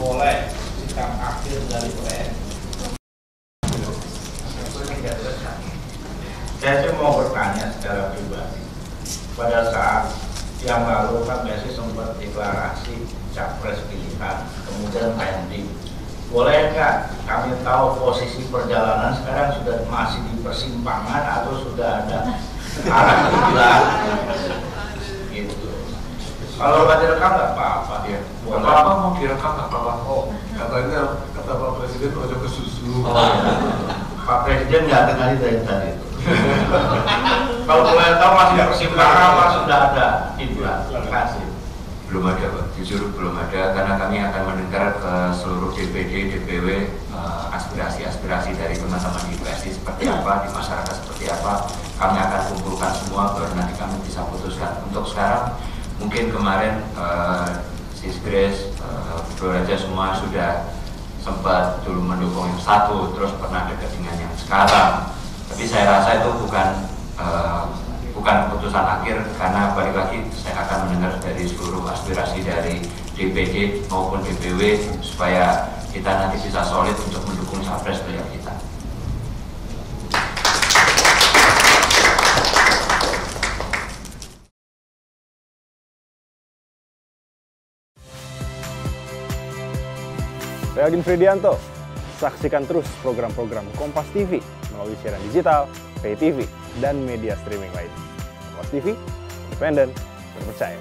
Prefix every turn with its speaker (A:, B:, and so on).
A: boleh sikap akhir dari PN. Saya sih mau bertanya secara pribadi. Pada saat yang lalu kan Messi sempat deklarasi capres pilihan, kemudian pending. Boleh nggak kami tahu posisi perjalanan sekarang sudah masih di persimpangan atau sudah ada arah kiblat? Kalau nggak direkam nggak apa-apa
B: Ya,
A: Boleh.
B: apa apa mau direkam nggak apa-apa. Oh, katanya kata Pak Presiden ojo ke susu.
A: Oh, iya. Pak Presiden nggak dengar dari tadi itu. Kalau boleh tahu masih persimpangan apa sudah ada kiblat? Terima kasih.
C: belum ada Pak, jujur belum ada karena kami akan mendengar ke seluruh DPD, DPW eh, aspirasi-aspirasi dari teman-teman di PSI seperti apa, di masyarakat seperti apa kami akan kumpulkan semua baru nanti kami bisa putuskan untuk sekarang mungkin kemarin eh, Sis Grace, eh, Bro Raja semua sudah sempat dulu mendukung yang satu terus pernah dekat dengan yang sekarang tapi saya rasa itu bukan eh, bukan keputusan akhir karena balik lagi saya akan mendengar dari seluruh aspirasi dari DPD maupun DPW supaya kita nanti bisa solid untuk mendukung capres beliau kita.
D: Saya Agin Fridianto. Saksikan terus program-program Kompas TV melalui siaran digital, pay TV, dan media streaming lain. Kompas TV, independen, terpercaya.